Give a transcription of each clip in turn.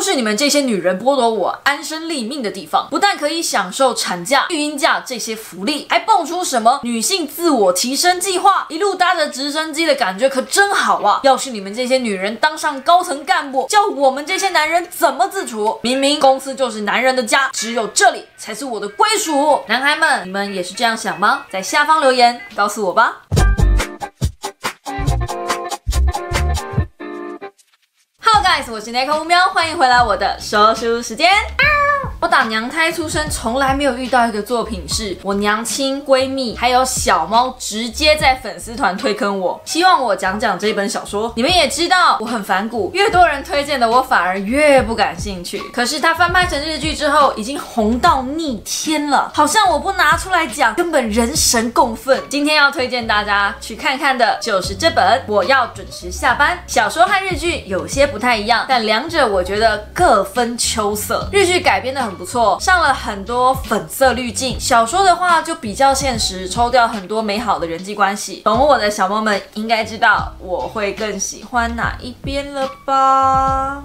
都是你们这些女人剥夺我安身立命的地方。不但可以享受产假、育婴假这些福利，还蹦出什么女性自我提升计划，一路搭着直升机的感觉可真好啊！要是你们这些女人当上高层干部，叫我们这些男人怎么自处？明明公司就是男人的家，只有这里才是我的归属。男孩们，你们也是这样想吗？在下方留言告诉我吧。我是 Nico 喵，欢迎回来我的说书时间。我打娘胎出生，从来没有遇到一个作品是我娘亲、闺蜜还有小猫直接在粉丝团推坑我，希望我讲讲这本小说。你们也知道我很反骨，越多人推荐的我反而越不感兴趣。可是它翻拍成日剧之后，已经红到逆天了，好像我不拿出来讲，根本人神共愤。今天要推荐大家去看看的就是这本《我要准时下班》。小说和日剧有些不太一样，但两者我觉得各分秋色。日剧改编的很。不错，上了很多粉色滤镜。小说的话就比较现实，抽掉很多美好的人际关系。懂我的小猫们应该知道我会更喜欢哪一边了吧？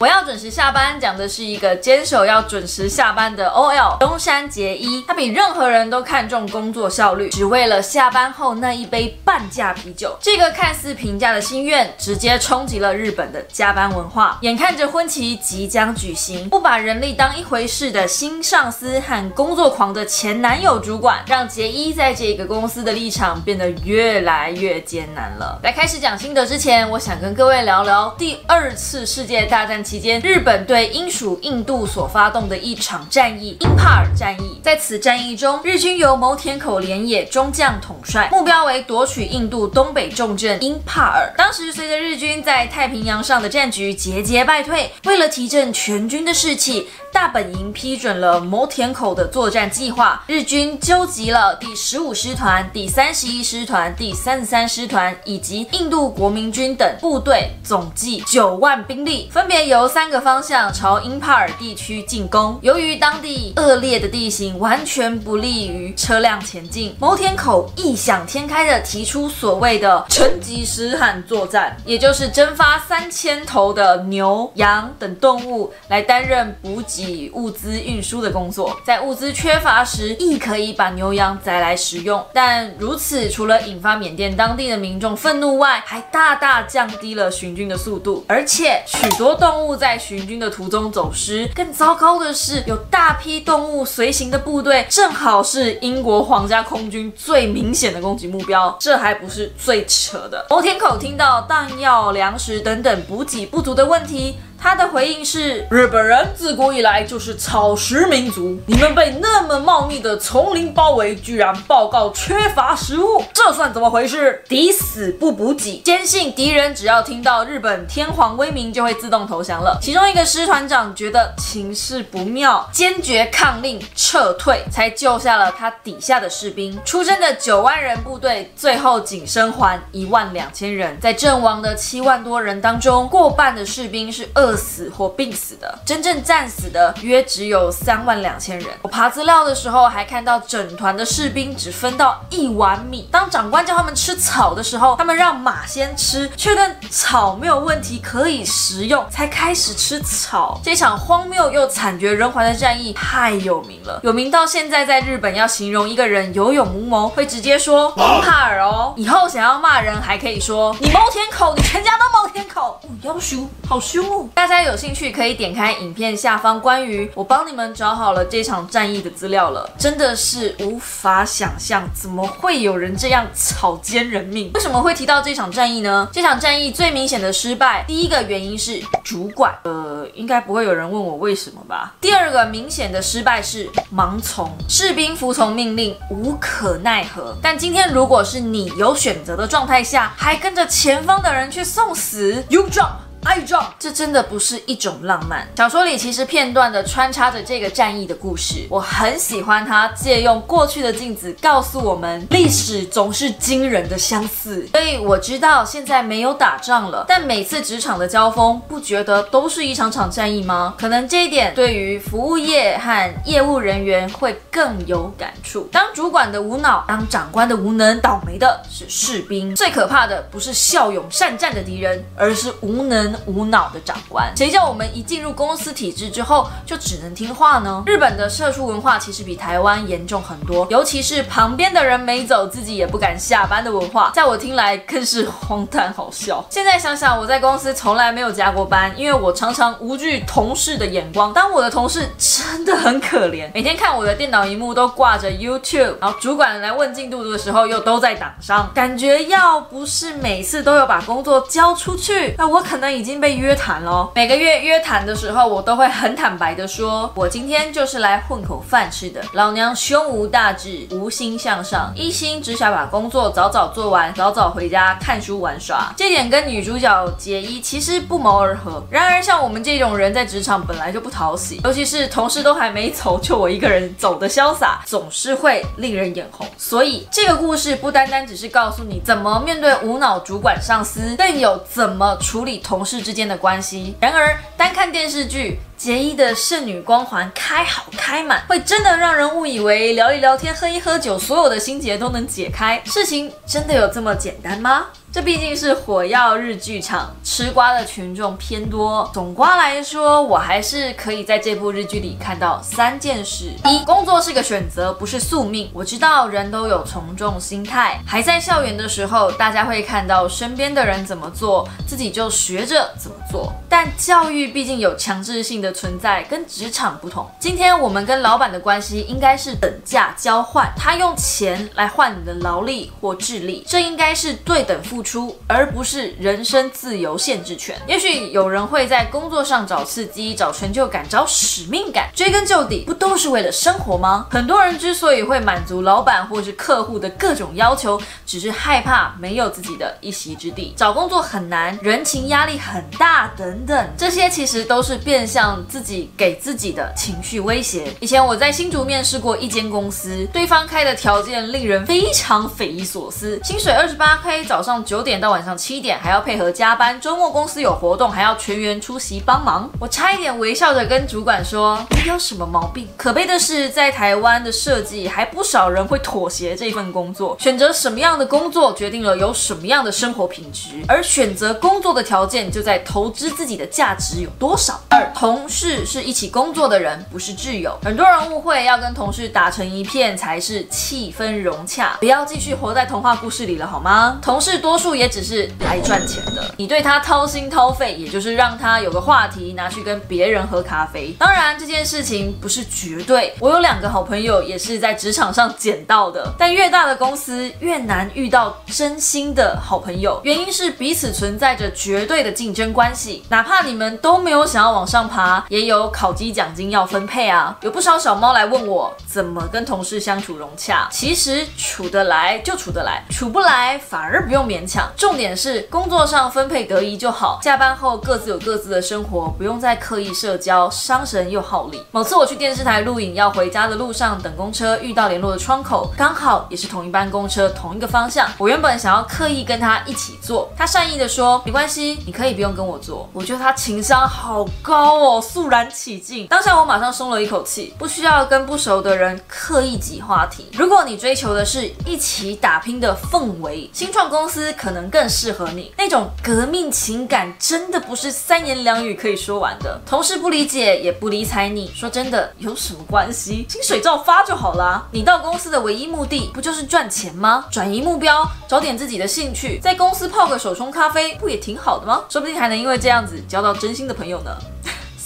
我要准时下班，讲的是一个坚守要准时下班的 OL 东山结衣。他比任何人都看重工作效率，只为了下班后那一杯半价啤酒。这个看似平价的心愿，直接冲击了日本的加班文化。眼看着婚期即将举行，不把人力当一回事的新上司和工作狂的前男友主管，让结衣在这个公司的立场变得越来越艰难了。在开始讲心得之前，我想跟各位聊聊第二次世界大战。期间，日本对英属印度所发动的一场战役——英帕尔战役。在此战役中，日军由牟田口连野中将统帅，目标为夺取印度东北重镇英帕尔。当时，随着日军在太平洋上的战局节节败退，为了提振全军的士气，大本营批准了牟田口的作战计划。日军纠集了第十五师团、第三十一师团、第三十三师团以及印度国民军等部队，总计九万兵力，分别由。由三个方向朝英帕尔地区进攻。由于当地恶劣的地形完全不利于车辆前进，牟田口异想天开的提出所谓的成吉思汗作战，也就是征发三千头的牛、羊等动物来担任补给物资运输的工作，在物资缺乏时亦可以把牛羊宰来食用。但如此除了引发缅甸当地的民众愤怒外，还大大降低了巡军的速度，而且许多动物。在巡军的途中走失，更糟糕的是，有大批动物随行的部队，正好是英国皇家空军最明显的攻击目标。这还不是最扯的，欧天口听到弹药、粮食等等补给不足的问题。他的回应是：日本人自古以来就是草食民族，你们被那么茂密的丛林包围，居然报告缺乏食物，这算怎么回事？抵死不补给，坚信敌人只要听到日本天皇威名就会自动投降了。其中一个师团长觉得情势不妙，坚决抗令撤退，才救下了他底下的士兵。出征的九万人部队最后仅生还一万两千人，在阵亡的七万多人当中，过半的士兵是饿。死或病死的，真正战死的约只有三万两千人。我爬资料的时候还看到整团的士兵只分到一碗米。当长官叫他们吃草的时候，他们让马先吃，确认草没有问题可以食用，才开始吃草。这场荒谬又惨绝人寰的战役太有名了，有名到现在在日本要形容一个人有勇无谋，会直接说蒙帕尔哦。以后想要骂人还可以说你谋田口，你全家都谋田口。要凶好凶哦！大家有兴趣可以点开影片下方关于我帮你们找好了这场战役的资料了。真的是无法想象，怎么会有人这样草菅人命？为什么会提到这场战役呢？这场战役最明显的失败，第一个原因是主管。呃，应该不会有人问我为什么吧？第二个明显的失败是盲从，士兵服从命令无可奈何。但今天如果是你有选择的状态下，还跟着前方的人去送死，You jump。爱撞，这真的不是一种浪漫。小说里其实片段的穿插着这个战役的故事，我很喜欢它借用过去的镜子告诉我们，历史总是惊人的相似。所以我知道现在没有打仗了，但每次职场的交锋，不觉得都是一场场战役吗？可能这一点对于服务业和业务人员会更有感触。当主管的无脑，当长官的无能，倒霉的是士兵。最可怕的不是骁勇善战的敌人，而是无能。无脑的长官。谁叫我们一进入公司体制之后就只能听话呢？日本的社畜文化其实比台湾严重很多，尤其是旁边的人没走，自己也不敢下班的文化，在我听来更是荒诞好笑。现在想想，我在公司从来没有加过班，因为我常常无惧同事的眼光。当我的同事真的很可怜，每天看我的电脑荧幕都挂着 YouTube，然后主管来问进度的时候又都在挡上，感觉要不是每次都有把工作交出去，那我可能已已经被约谈了。每个月约谈的时候，我都会很坦白的说，我今天就是来混口饭吃的。老娘胸无大志，无心向上，一心只想把工作早早做完，早早回家看书玩耍。这点跟女主角结衣其实不谋而合。然而，像我们这种人在职场本来就不讨喜，尤其是同事都还没走，就我一个人走的潇洒，总是会令人眼红。所以，这个故事不单单只是告诉你怎么面对无脑主管上司，更有怎么处理同事之间的关系。然而，单看电视剧。杰伊的圣女光环开好开满，会真的让人误以为聊一聊天、喝一喝酒，所有的心结都能解开。事情真的有这么简单吗？这毕竟是火药日剧场，吃瓜的群众偏多。总瓜来说，我还是可以在这部日剧里看到三件事：一、工作是个选择，不是宿命。我知道人都有从众心态，还在校园的时候，大家会看到身边的人怎么做，自己就学着怎么做。但教育毕竟有强制性的存在，跟职场不同。今天我们跟老板的关系应该是等价交换，他用钱来换你的劳力或智力，这应该是对等付。出，而不是人身自由限制权。也许有人会在工作上找刺激、找成就感、找使命感，追根究底，不都是为了生活吗？很多人之所以会满足老板或是客户的各种要求，只是害怕没有自己的一席之地，找工作很难，人情压力很大，等等，这些其实都是变相自己给自己的情绪威胁。以前我在新竹面试过一间公司，对方开的条件令人非常匪夷所思，薪水二十八 K，早上九。点到晚上七点，还要配合加班。周末公司有活动，还要全员出席帮忙。我差一点微笑着跟主管说：“你有什么毛病？”可悲的是，在台湾的设计，还不少人会妥协这份工作。选择什么样的工作，决定了有什么样的生活品质。而选择工作的条件，就在投资自己的价值有多少。二，同事是一起工作的人，不是挚友。很多人误会，要跟同事打成一片才是气氛融洽。不要继续活在童话故事里了，好吗？同事多。数也只是来赚钱的，你对他掏心掏肺，也就是让他有个话题拿去跟别人喝咖啡。当然这件事情不是绝对，我有两个好朋友也是在职场上捡到的。但越大的公司越难遇到真心的好朋友，原因是彼此存在着绝对的竞争关系。哪怕你们都没有想要往上爬，也有考绩奖金要分配啊。有不少小猫来问我怎么跟同事相处融洽，其实处得来就处得来，处不来反而不用勉强。重点是工作上分配得宜就好，下班后各自有各自的生活，不用再刻意社交，伤神又耗力。某次我去电视台录影，要回家的路上等公车，遇到联络的窗口，刚好也是同一班公车，同一个方向。我原本想要刻意跟他一起坐，他善意的说没关系，你可以不用跟我坐。我觉得他情商好高哦，肃然起敬。当下我马上松了一口气，不需要跟不熟的人刻意挤话题。如果你追求的是一起打拼的氛围，新创公司。可能更适合你那种革命情感，真的不是三言两语可以说完的。同事不理解也不理睬你，说真的有什么关系？薪水照发就好啦。你到公司的唯一目的不就是赚钱吗？转移目标，找点自己的兴趣，在公司泡个手冲咖啡，不也挺好的吗？说不定还能因为这样子交到真心的朋友呢。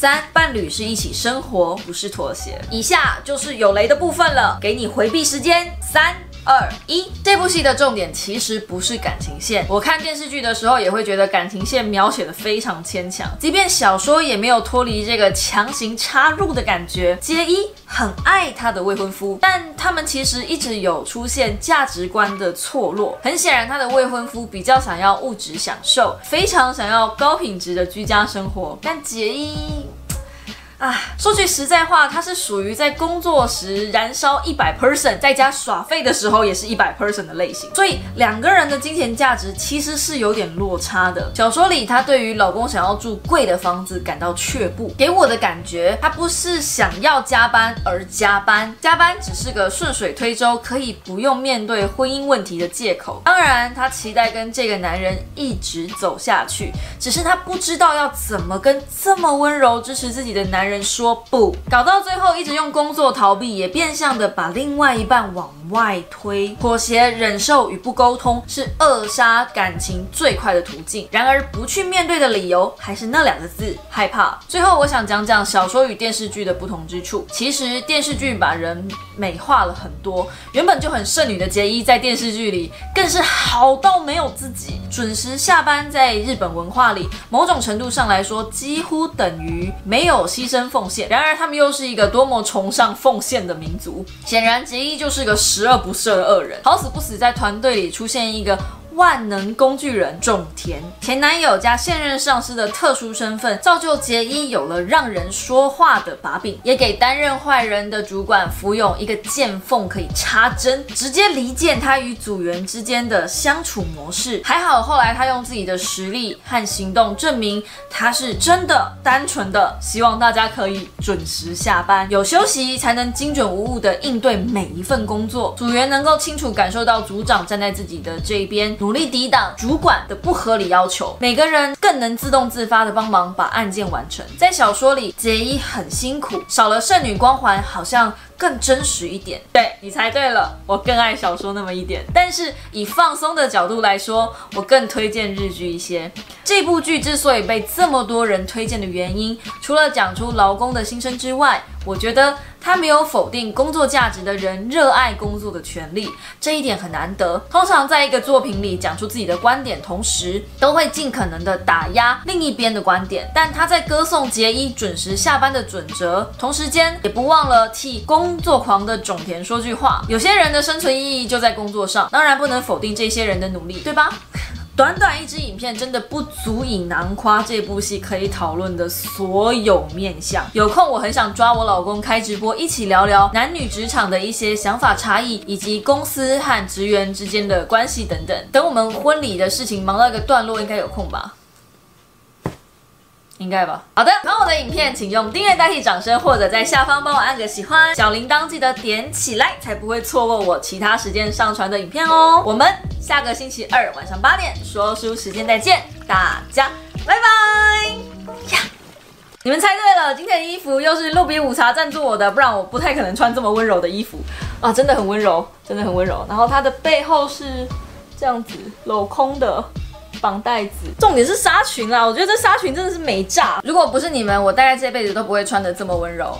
三，伴侣是一起生活，不是妥协。以下就是有雷的部分了，给你回避时间。三。二一，这部戏的重点其实不是感情线。我看电视剧的时候也会觉得感情线描写的非常牵强，即便小说也没有脱离这个强行插入的感觉。杰伊很爱他的未婚夫，但他们其实一直有出现价值观的错落。很显然，他的未婚夫比较想要物质享受，非常想要高品质的居家生活，但杰伊。啊，说句实在话，他是属于在工作时燃烧一百 person，在家耍废的时候也是一百 person 的类型，所以两个人的金钱价值其实是有点落差的。小说里，她对于老公想要住贵的房子感到却步，给我的感觉，她不是想要加班而加班，加班只是个顺水推舟，可以不用面对婚姻问题的借口。当然，她期待跟这个男人一直走下去，只是她不知道要怎么跟这么温柔支持自己的男人。人说不，搞到最后一直用工作逃避，也变相的把另外一半往外推，妥协、忍受与不沟通是扼杀感情最快的途径。然而不去面对的理由还是那两个字：害怕。最后我想讲讲小说与电视剧的不同之处。其实电视剧把人美化了很多，原本就很剩女的杰伊在电视剧里更是好到没有自己。准时下班在日本文化里，某种程度上来说，几乎等于没有牺牲。奉献，然而他们又是一个多么崇尚奉献的民族。显然，杰伊就是个十恶不赦的恶人，好死不死在团队里出现一个。万能工具人种田，前男友加现任上司的特殊身份，造就杰伊有了让人说话的把柄，也给担任坏人的主管福永一个见缝可以插针，直接离间他与组员之间的相处模式。还好后来他用自己的实力和行动证明他是真的单纯的希望大家可以准时下班，有休息才能精准无误的应对每一份工作，组员能够清楚感受到组长站在自己的这一边。努力抵挡主管的不合理要求，每个人更能自动自发的帮忙把案件完成。在小说里，结衣很辛苦，少了圣女光环，好像更真实一点。对你猜对了，我更爱小说那么一点。但是以放松的角度来说，我更推荐日剧一些。这部剧之所以被这么多人推荐的原因，除了讲出劳工的心声之外，我觉得他没有否定工作价值的人热爱工作的权利，这一点很难得。通常在一个作品里讲出自己的观点，同时都会尽可能的打压另一边的观点。但他在歌颂杰伊准时下班的准则，同时间也不忘了替工工作狂的种田说句话。有些人的生存意义就在工作上，当然不能否定这些人的努力，对吧？短短一支影片真的不足以囊括这部戏可以讨论的所有面向。有空我很想抓我老公开直播，一起聊聊男女职场的一些想法差异，以及公司和职员之间的关系等等。等我们婚礼的事情忙到一个段落，应该有空吧。应该吧。好的，喜欢我的影片，请用订阅代替掌声，或者在下方帮我按个喜欢，小铃铛记得点起来，才不会错过我其他时间上传的影片哦。我们下个星期二晚上八点说书时间再见，大家拜拜呀！你们猜对了，今天的衣服又是露比午茶赞助我的，不然我不太可能穿这么温柔的衣服啊，真的很温柔，真的很温柔。然后它的背后是这样子镂空的。绑带子，重点是纱裙啦！我觉得这纱裙真的是美炸。如果不是你们，我大概这辈子都不会穿的这么温柔。